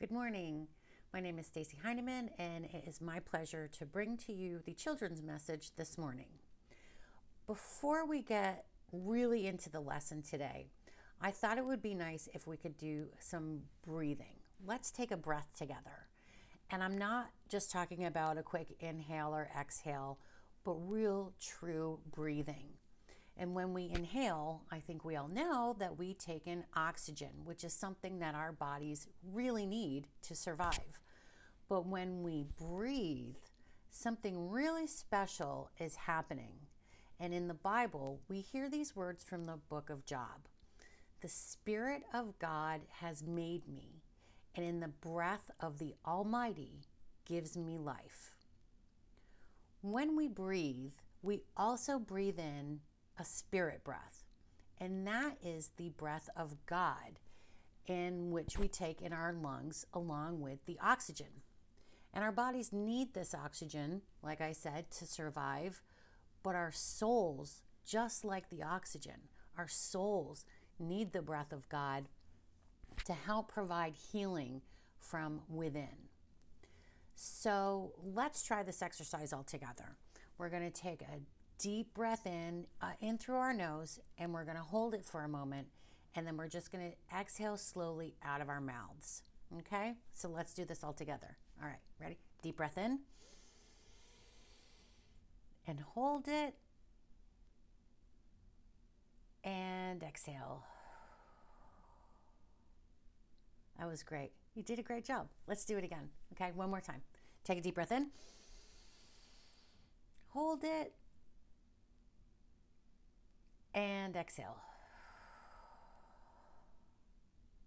Good morning. My name is Stacy Heinemann, and it is my pleasure to bring to you the children's message this morning. Before we get really into the lesson today, I thought it would be nice if we could do some breathing. Let's take a breath together. And I'm not just talking about a quick inhale or exhale, but real, true breathing. And when we inhale, I think we all know that we take in oxygen, which is something that our bodies really need to survive. But when we breathe, something really special is happening. And in the Bible, we hear these words from the book of Job The Spirit of God has made me, and in the breath of the Almighty gives me life. When we breathe, we also breathe in a spirit breath, and that is the breath of God, in which we take in our lungs along with the oxygen. And our bodies need this oxygen, like I said, to survive, but our souls, just like the oxygen, our souls need the breath of God to help provide healing from within. So let's try this exercise all together. We're going to take a deep breath in, uh, in through our nose, and we're going to hold it for a moment, and then we're just going to exhale slowly out of our mouths. Okay? So let's do this all together. All right, ready? Deep breath in. And hold it. And exhale. That was great. You did a great job. Let's do it again. Okay, one more time. Take a deep breath in. Hold it and exhale.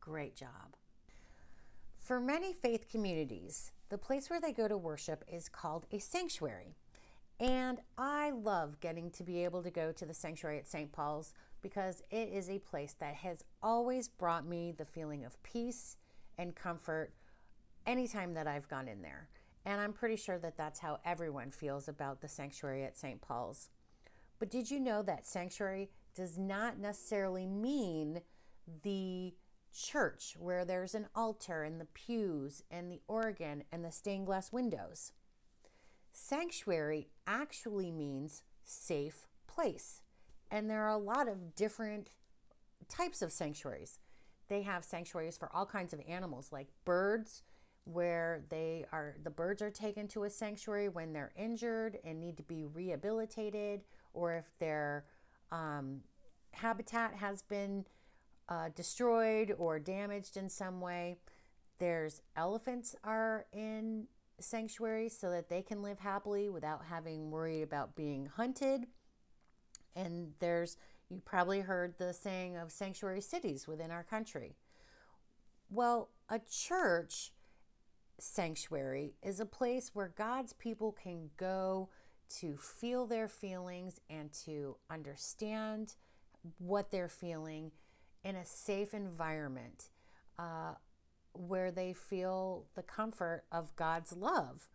Great job. For many faith communities, the place where they go to worship is called a sanctuary. And I love getting to be able to go to the sanctuary at St. Paul's because it is a place that has always brought me the feeling of peace and comfort anytime that I've gone in there. And I'm pretty sure that that's how everyone feels about the sanctuary at St. Paul's. But did you know that sanctuary does not necessarily mean the church where there's an altar and the pews and the organ and the stained glass windows? Sanctuary actually means safe place. And there are a lot of different types of sanctuaries. They have sanctuaries for all kinds of animals like birds where they are the birds are taken to a sanctuary when they're injured and need to be rehabilitated or if their um, habitat has been uh, destroyed or damaged in some way. There's elephants are in sanctuaries so that they can live happily without having worried about being hunted. And there's you probably heard the saying of sanctuary cities within our country. Well, a church sanctuary is a place where God's people can go to feel their feelings and to understand what they're feeling in a safe environment uh, where they feel the comfort of God's love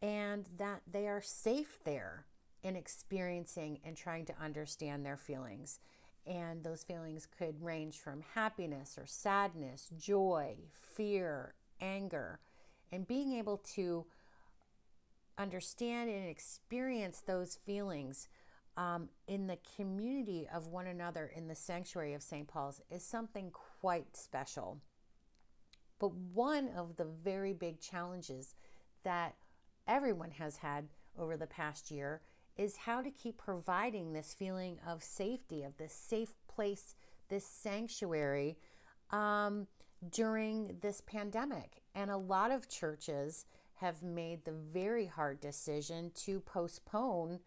and that they are safe there in experiencing and trying to understand their feelings. And those feelings could range from happiness or sadness, joy, fear, anger, and being able to understand and experience those feelings um, in the community of one another in the sanctuary of St. Paul's is something quite special. But one of the very big challenges that everyone has had over the past year is how to keep providing this feeling of safety, of this safe place, this sanctuary um, during this pandemic. And a lot of churches have made the very hard decision to postpone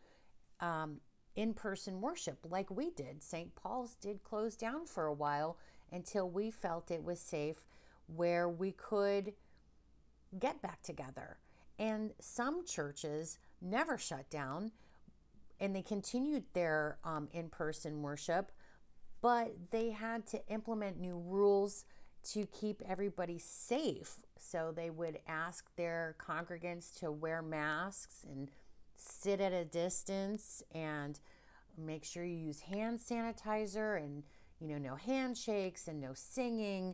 um, in person worship like we did. St. Paul's did close down for a while until we felt it was safe where we could get back together. And some churches never shut down and they continued their um, in person worship, but they had to implement new rules to keep everybody safe. So they would ask their congregants to wear masks and sit at a distance and make sure you use hand sanitizer and you know no handshakes and no singing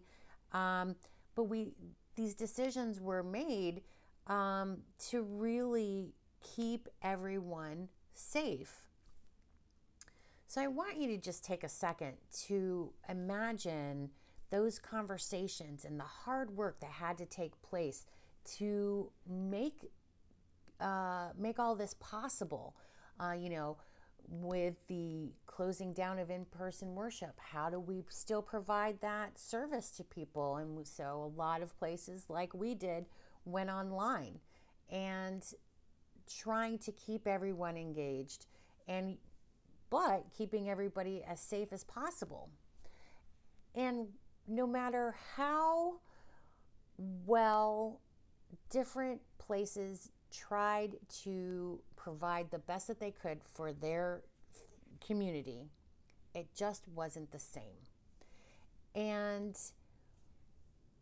um, but we these decisions were made um, to really keep everyone safe. So I want you to just take a second to imagine those conversations and the hard work that had to take place to make uh, make all this possible. Uh, you know, with the closing down of in-person worship, how do we still provide that service to people? And so a lot of places, like we did, went online and trying to keep everyone engaged and but keeping everybody as safe as possible. And no matter how well different places tried to provide the best that they could for their community, it just wasn't the same. And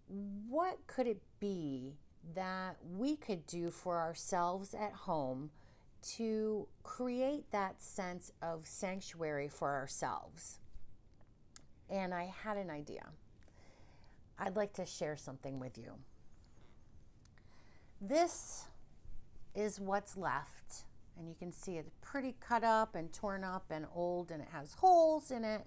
what could it be that we could do for ourselves at home to create that sense of sanctuary for ourselves? And I had an idea. I'd like to share something with you. This is what's left. And you can see it's pretty cut up and torn up and old and it has holes in it.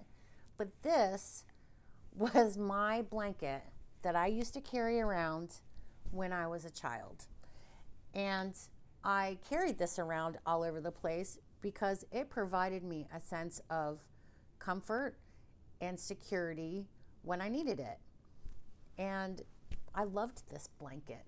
But this was my blanket that I used to carry around when I was a child. And I carried this around all over the place because it provided me a sense of comfort and security when I needed it. And I loved this blanket.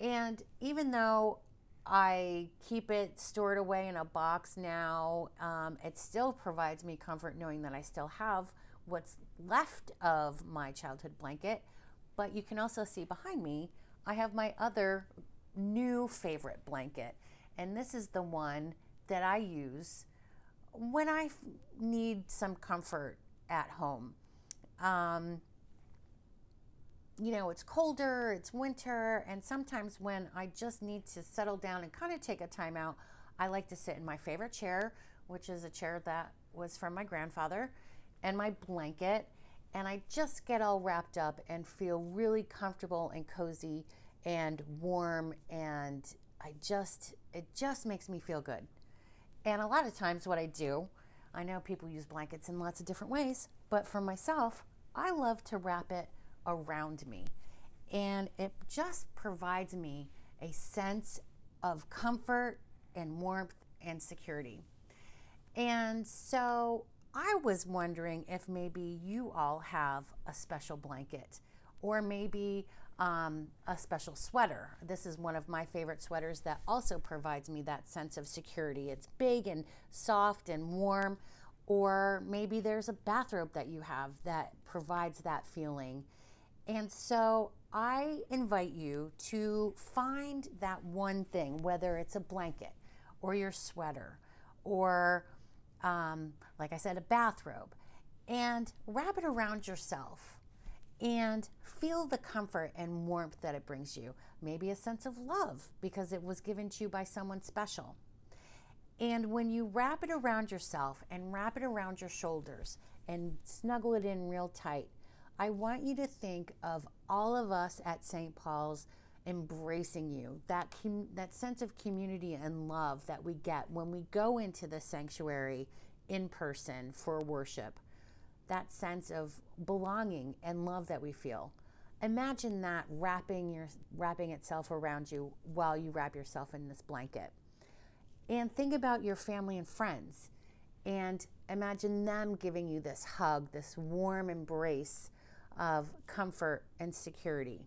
And even though I keep it stored away in a box now, um, it still provides me comfort knowing that I still have what's left of my childhood blanket. But you can also see behind me, I have my other new favorite blanket. And this is the one that I use when I need some comfort at home. Um, you know, it's colder, it's winter, and sometimes when I just need to settle down and kind of take a time out, I like to sit in my favorite chair, which is a chair that was from my grandfather, and my blanket, and I just get all wrapped up and feel really comfortable and cozy and warm and I just it just makes me feel good. And a lot of times what I do, I know people use blankets in lots of different ways, but for myself, I love to wrap it around me. And it just provides me a sense of comfort and warmth and security. And so I was wondering if maybe you all have a special blanket or maybe um, a special sweater. This is one of my favorite sweaters that also provides me that sense of security. It's big and soft and warm. Or maybe there's a bathrobe that you have that provides that feeling. And so I invite you to find that one thing, whether it's a blanket or your sweater or, um, like I said, a bathrobe, and wrap it around yourself and feel the comfort and warmth that it brings you. Maybe a sense of love because it was given to you by someone special. And when you wrap it around yourself and wrap it around your shoulders and snuggle it in real tight, I want you to think of all of us at St. Paul's embracing you, that, that sense of community and love that we get when we go into the sanctuary in person for worship, that sense of belonging and love that we feel. Imagine that wrapping your wrapping itself around you while you wrap yourself in this blanket. And think about your family and friends and imagine them giving you this hug, this warm embrace of comfort and security.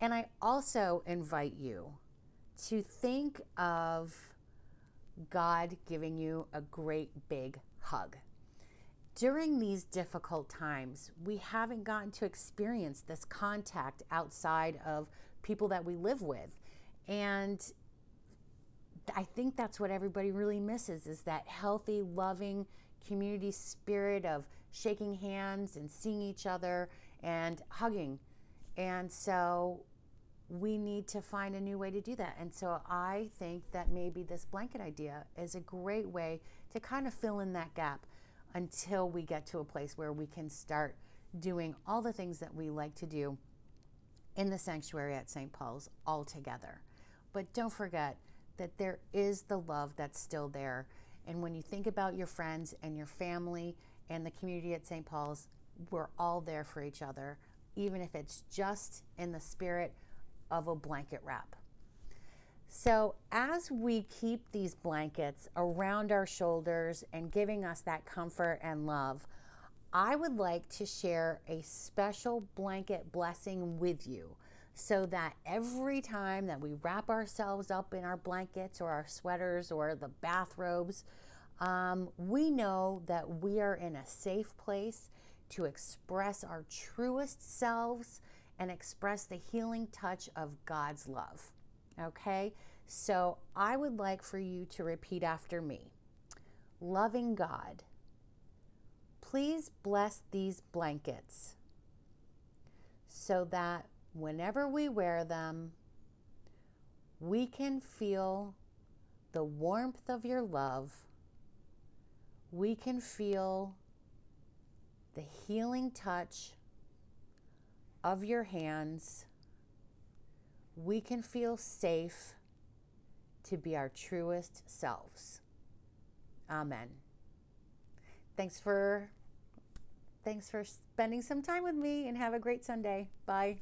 And I also invite you to think of God giving you a great big hug. During these difficult times, we haven't gotten to experience this contact outside of people that we live with. And I think that's what everybody really misses is that healthy, loving community spirit of shaking hands and seeing each other and hugging. And so we need to find a new way to do that. And so I think that maybe this blanket idea is a great way to kind of fill in that gap until we get to a place where we can start doing all the things that we like to do in the sanctuary at St. Paul's all together. But don't forget that there is the love that's still there. And when you think about your friends and your family and the community at St. Paul's, we're all there for each other, even if it's just in the spirit of a blanket wrap. So, as we keep these blankets around our shoulders and giving us that comfort and love, I would like to share a special blanket blessing with you so that every time that we wrap ourselves up in our blankets or our sweaters or the bathrobes, um, we know that we are in a safe place to express our truest selves and express the healing touch of God's love. Okay? So I would like for you to repeat after me Loving God, please bless these blankets so that whenever we wear them, we can feel the warmth of your love. We can feel the healing touch of your hands. We can feel safe to be our truest selves. Amen. Thanks for thanks for spending some time with me and have a great Sunday. Bye.